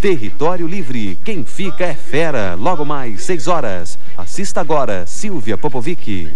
Território Livre, quem fica é fera. Logo mais, 6 horas. Assista agora, Silvia Popovic.